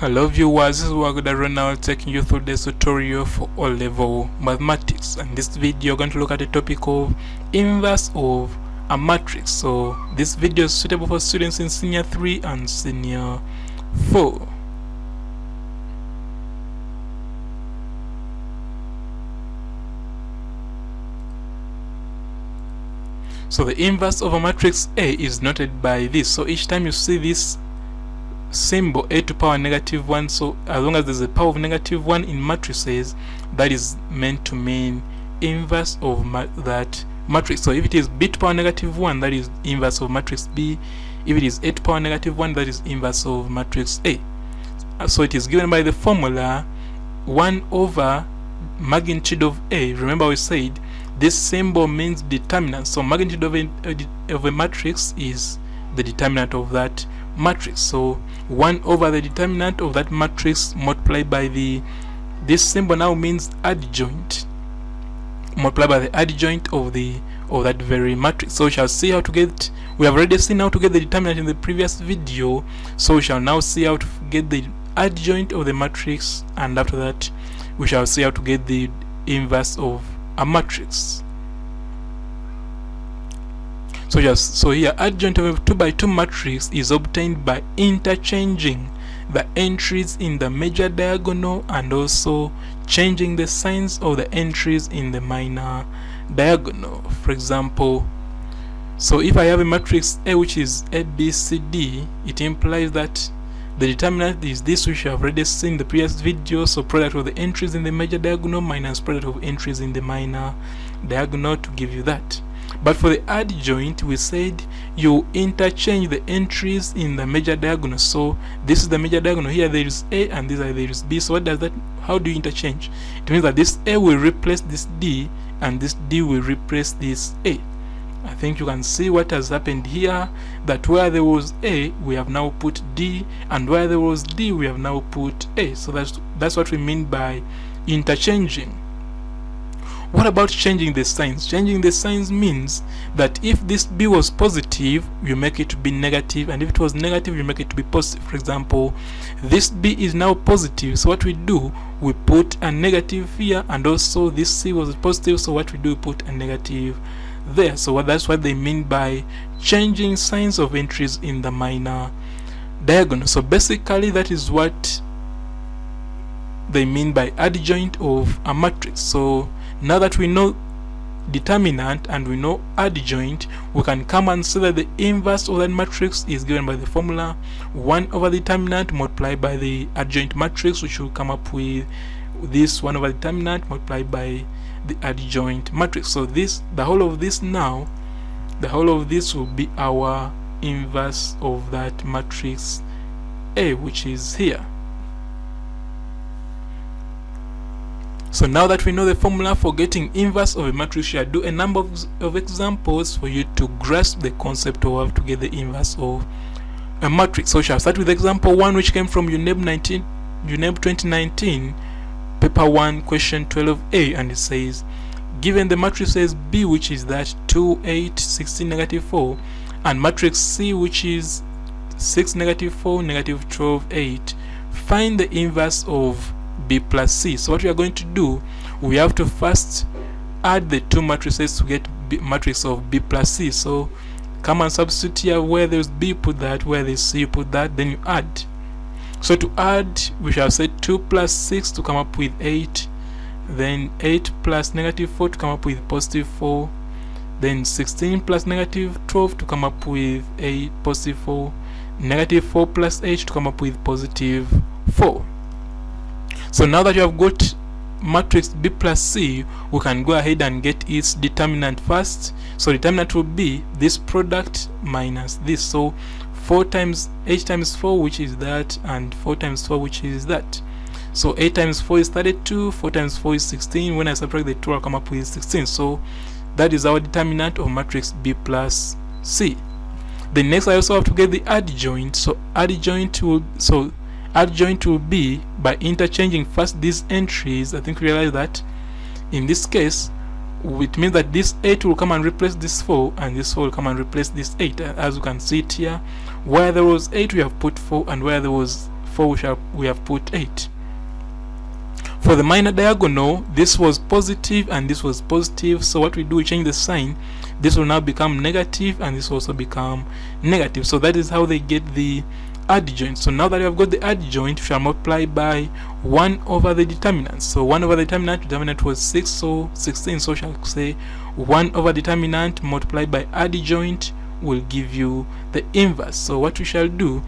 Hello viewers, this is Wagoda Ronald taking you through this tutorial for O level mathematics and this video we're going to look at the topic of inverse of a matrix. So this video is suitable for students in senior 3 and senior 4. So the inverse of a matrix A is noted by this. So each time you see this symbol a to power negative 1 so as long as there's a power of negative 1 in matrices that is meant to mean inverse of ma that matrix. So if it is b to power negative 1 that is inverse of matrix b. If it is a to power negative 1 that is inverse of matrix a. So it is given by the formula 1 over magnitude of a. Remember we said this symbol means determinant. So magnitude of a, of a matrix is the determinant of that matrix. So 1 over the determinant of that matrix multiplied by the this symbol now means adjoint multiplied by the adjoint of the of that very matrix. So we shall see how to get we have already seen how to get the determinant in the previous video. So we shall now see how to get the adjoint of the matrix and after that we shall see how to get the inverse of a matrix so just so here adjoint of a 2 by 2 matrix is obtained by interchanging the entries in the major diagonal and also changing the signs of the entries in the minor diagonal. For example, so if I have a matrix A which is A, B, C, D, it implies that the determinant is this which I have already seen in the previous video, so product of the entries in the major diagonal minus product of entries in the minor diagonal to give you that. But for the adjoint, we said you interchange the entries in the major diagonal. So this is the major diagonal. Here there is A and this there is B. So what does that? How do you interchange? It means that this A will replace this D and this D will replace this A. I think you can see what has happened here that where there was A we have now put D and where there was D we have now put A so that's that's what we mean by interchanging what about changing the signs? Changing the signs means that if this b was positive, you make it to be negative, and if it was negative, you make it to be positive. For example, this b is now positive, so what we do, we put a negative here, and also this c was positive, so what we do, we put a negative there. So that's what they mean by changing signs of entries in the minor diagonal. So basically, that is what they mean by adjoint of a matrix. So now that we know determinant and we know adjoint, we can come and say that the inverse of that matrix is given by the formula 1 over the determinant multiplied by the adjoint matrix, which will come up with this 1 over the determinant multiplied by the adjoint matrix. So this, the whole of this now, the whole of this will be our inverse of that matrix A, which is here. So now that we know the formula for getting inverse of a matrix, we shall do a number of, of examples for you to grasp the concept of how to get the inverse of a matrix. So we shall start with example 1 which came from UNEB 19 UNEB 2019 paper 1 question 12a and it says given the matrices B which is that 2 8 16 negative 4 and matrix C which is 6 negative 4 negative 12 8 find the inverse of b plus c. So what we are going to do we have to first add the two matrices to get b matrix of b plus c. So come and substitute here where there's b put that. Where there's c put that. Then you add. So to add we shall say 2 plus 6 to come up with 8 then 8 plus negative 4 to come up with positive 4 then 16 plus negative 12 to come up with a positive 4 negative 4 plus 8 to come up with positive 4 so now that you have got matrix B plus C, we can go ahead and get its determinant first. So determinant will be this product minus this. So 4 times 8 times 4 which is that and 4 times 4 which is that. So 8 times 4 is 32, 4 times 4 is 16. When I subtract the 2 I'll come up with 16. So that is our determinant of matrix B plus C. The next I also have to get the adjoint. So adjoint will so adjoint will be by interchanging first these entries I think realize that. In this case it means that this 8 will come and replace this 4 and this 4 will come and replace this 8 uh, as you can see it here where there was 8 we have put 4 and where there was 4 we, shall, we have put 8 for the minor diagonal this was positive and this was positive. So what we do we change the sign. This will now become negative and this will also become negative. So that is how they get the adjoint. So now that we have got the adjoint we shall multiply by 1 over the determinant. So 1 over the determinant determinant was 6 so 16 so shall say 1 over determinant multiplied by adjoint will give you the inverse. So what we shall do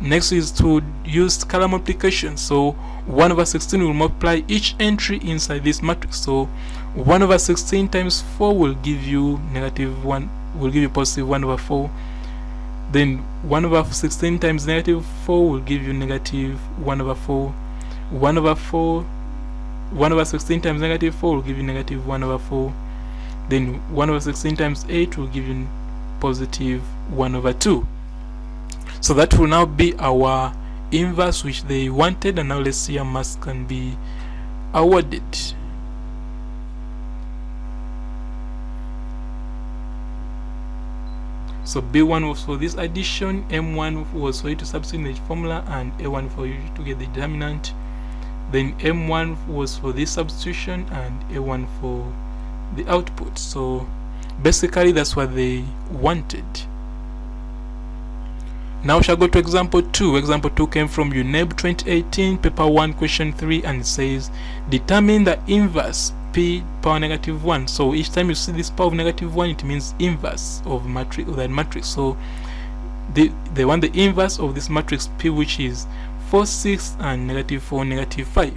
next is to use scalar multiplication. So 1 over 16 will multiply each entry inside this matrix. So 1 over 16 times 4 will give you negative 1 will give you positive 1 over 4 then 1 over 16 times negative 4 will give you negative 1 over 4 1 over 4 1 over 16 times negative 4 will give you negative 1 over 4 then 1 over 16 times 8 will give you positive 1 over 2 so that will now be our inverse which they wanted and now let's see how much can be awarded so b1 was for this addition m1 was for you to substitute the formula and a1 for you to get the determinant. Then m1 was for this substitution and a1 for the output. So basically that's what they wanted now shall go to example 2. Example 2 came from UNEB 2018, paper 1, question 3, and it says, determine the inverse p power negative 1. So each time you see this power of negative 1, it means inverse of, matrix, of that matrix. So they, they want the inverse of this matrix p, which is 4, 6, and negative 4, negative 5.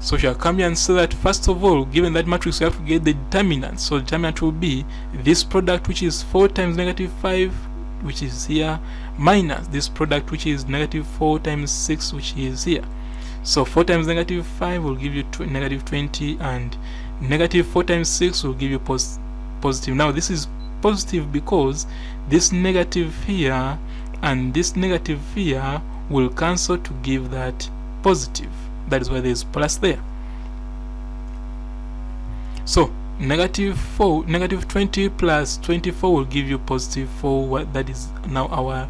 So shall come here and say that first of all, given that matrix, you have to get the determinant. So determinant will be this product, which is 4 times negative 5 which is here minus this product which is negative 4 times 6 which is here. So 4 times negative 5 will give you negative 20 and negative 4 times 6 will give you pos positive. Now this is positive because this negative here and this negative here will cancel to give that positive. That is why there is plus there. So negative 4 negative 20 plus 24 will give you positive 4 what that is now our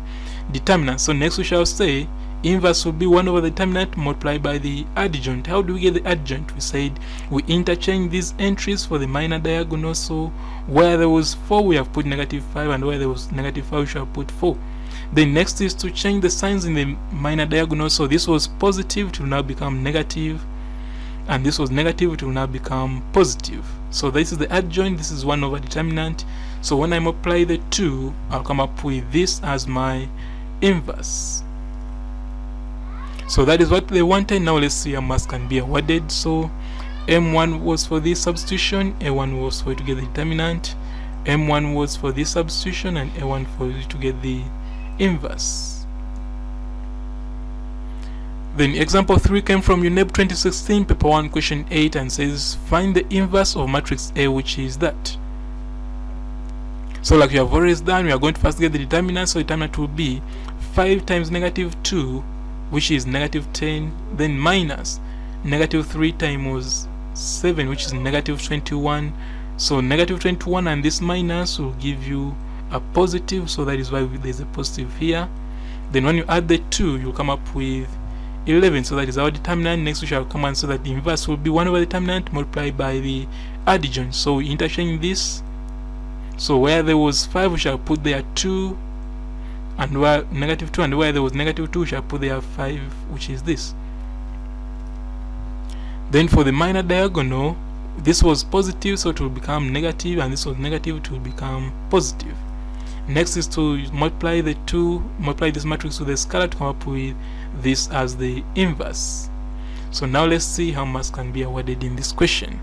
determinant. So next we shall say inverse will be 1 over the determinant multiplied by the adjoint. How do we get the adjoint? We said we interchange these entries for the minor diagonal. So where there was 4 we have put negative 5 and where there was negative 5 we shall put 4 then next is to change the signs in the minor diagonal. So this was positive it will now become negative and this was negative it will now become positive. So this is the adjoint this is 1 over determinant. So when I multiply the two I'll come up with this as my inverse. So that is what they wanted. Now let's see how much can be awarded. So m1 was for this substitution a1 was for to get the determinant m1 was for this substitution and a1 for to get the inverse then example 3 came from UNEB 2016 paper 1 question 8 and says find the inverse of matrix A which is that. So like we have always done we are going to first get the determinant so determinant will be 5 times negative 2 which is negative 10 then minus negative 3 times 7 which is negative 21 so negative 21 and this minus will give you a positive so that is why there's a positive here then when you add the 2 you'll come up with 11 so that is our determinant next we shall come and so that the inverse will be 1 over the determinant multiplied by the adjoint so we interchange this. So where there was 5 we shall put there 2 and where negative 2 and where there was negative 2 we shall put there 5 which is this. Then for the minor diagonal this was positive so it will become negative and this was negative it will become positive next is to multiply the two multiply this matrix with the scalar to come up with this as the inverse. So now let's see how much can be awarded in this question.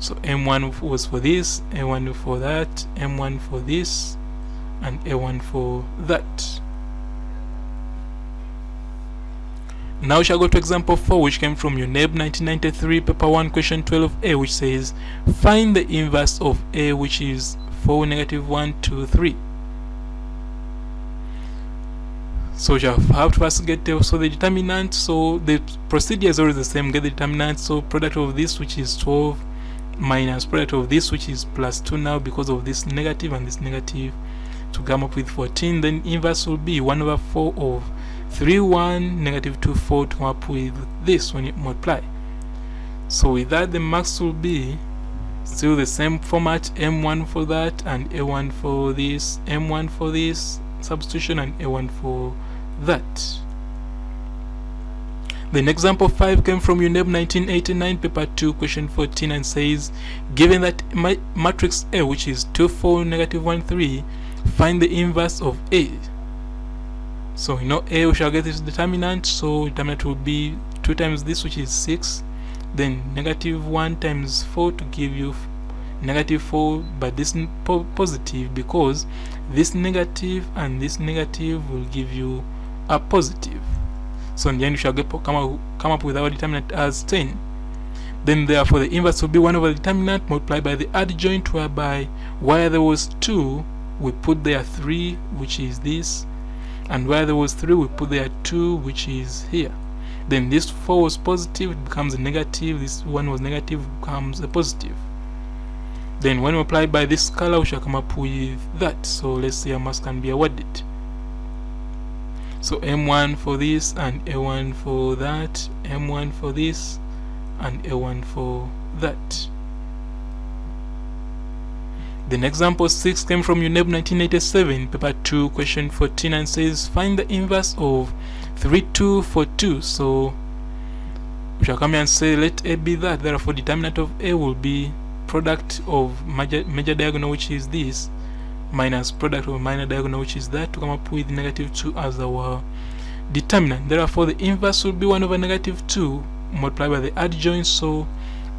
So m1 was for this a1 for that m1 for this and a1 for that. Now we shall go to example 4 which came from your UNEB 1993 paper 1 question 12a which says find the inverse of a which is 4 negative 1 2 3 so you have to first get the, so the determinant so the procedure is always the same. Get the determinant. So product of this which is 12 minus product of this which is plus 2 now because of this negative and this negative to come up with 14 then inverse will be 1 over 4 of 3 1 negative 2 4 to come up with this when you multiply. So with that the max will be still the same format m1 for that and a1 for this m1 for this substitution and a1 for that. The next example 5 came from UNEB 1989 paper 2 question 14 and says given that matrix A which is 2 4 negative 1 3 find the inverse of A. So you know A we shall get this determinant so determinant will be 2 times this which is 6 then negative 1 times 4 to give you negative 4 but this po positive because this negative and this negative will give you a positive. So in the end you shall get come up, come up with our determinant as 10 then therefore the inverse will be 1 over the determinant multiplied by the adjoint whereby where there was 2 we put there 3 which is this and where there was 3 we put there 2 which is here then this 4 was positive it becomes a negative this 1 was negative becomes a positive. Then when we apply by this scalar we shall come up with that. So let's say a mass can be awarded. So m1 for this and a1 for that m1 for this and a1 for that. The example 6 came from UNEB 1987 paper 2 question 14 and says find the inverse of 3 2 4 2 so we shall come here and say let a be that. Therefore determinant of a will be product of major, major diagonal which is this minus product of minor diagonal which is that to come up with negative 2 as our determinant. Therefore the inverse will be 1 over negative 2 multiplied by the adjoint. So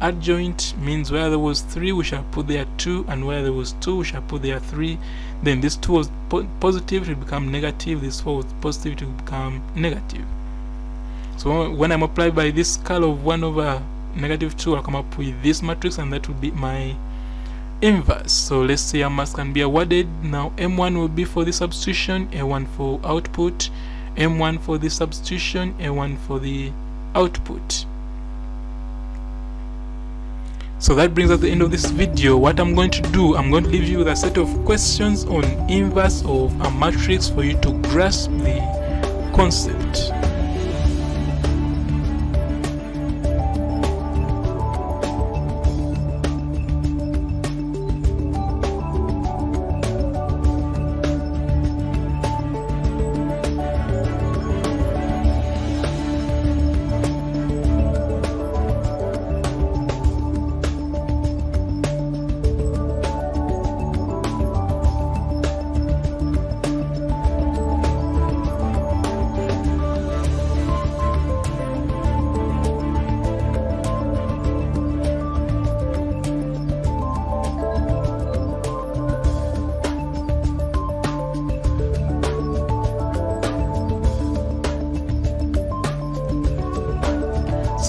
adjoint means where there was 3 we shall put there 2 and where there was 2 we shall put there 3 then this 2 was po positive it will become negative. This 4 was positive to become negative. So when I'm applied by this scale of 1 over negative 2 I'll come up with this matrix and that will be my inverse. So let's say a mass can be awarded. Now m1 will be for the substitution a1 for output m1 for the substitution a1 for the output so that brings us the end of this video. What i'm going to do i'm going to leave you with a set of questions on inverse of a matrix for you to grasp the concept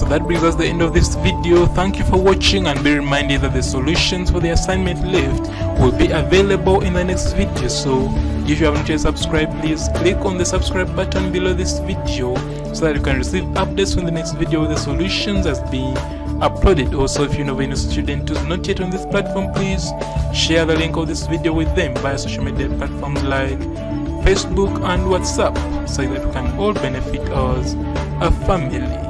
that brings us the end of this video. Thank you for watching and be reminded that the solutions for the assignment left will be available in the next video. So if you haven't yet subscribed please click on the subscribe button below this video so that you can receive updates when the next video with the solutions has been uploaded. Also if you know any student who's not yet on this platform please share the link of this video with them via social media platforms like facebook and whatsapp so that we can all benefit as a family